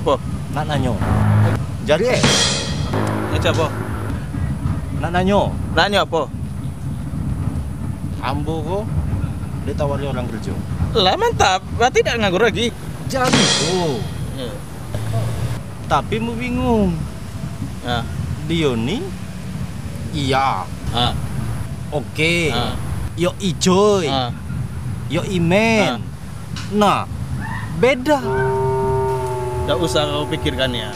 apa? Nak nanyo. Jadi eh, Ngaca apa? nak nanyo. Nanya apa? Ambo ko ditawari orang kerja. Lah mantap, berarti tidak nganggur lagi. Jadi oh, Ya. tapi mu bingung. Ah, Dia ni iya, ah, oke. ah, Yo ijoy, ah. yo imen. Nah, beda. Tidak usah kau pikirkan ya.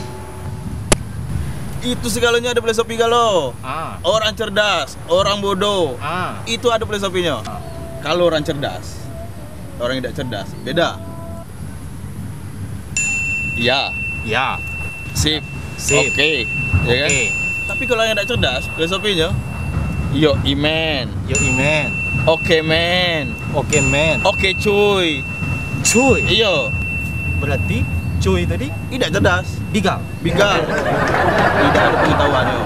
Itu segalanya ada filosofi kalau Ah, orang cerdas, orang bodoh, ah. itu ada filosofinya. Kalau orang cerdas, orang yang tidak cerdas, beda. Iya, Ya, sip, Sip. oke, ya kan? Tapi kalau yang tidak cerdas, filosofinya, yo imen, Yo imen. oke men, Oke men. oke cuy, Cuy. iyo, Berarti cuy tadi? Tidak cerdas, bigal. bigal, tidak ada pengetahuannya,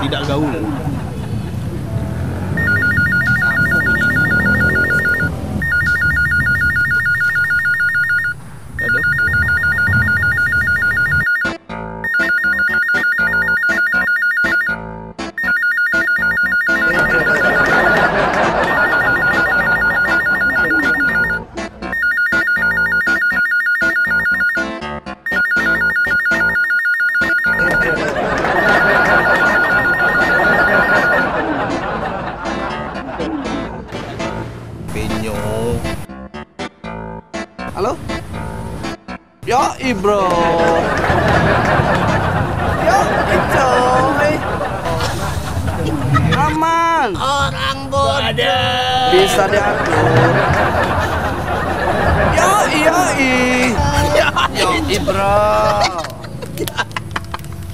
tidak gaul. Yo, bro. Yo, coy. Aman. Orang bodoh. Bisa diatur. Yo, yo, Yo, bro.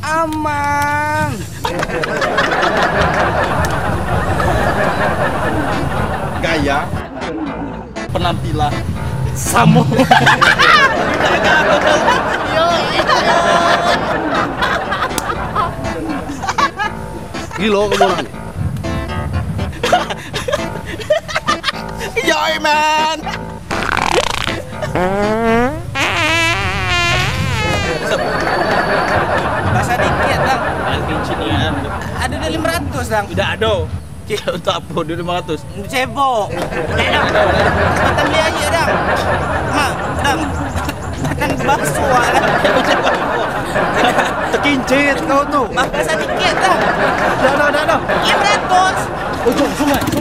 Aman. Gaya. Penampilan. Samo. Gila kamu Yoi man. Bahasa dikit, Bang. Kincinian. Ada dari 500, Bang. Tidak ada. Cik, untuk apa? Dia 500. Cebok. Beli Terkincit kau tuh. Mak, bahasa dikit, Dang. Dah, dah, dah, dah. 500. Ujung sungai.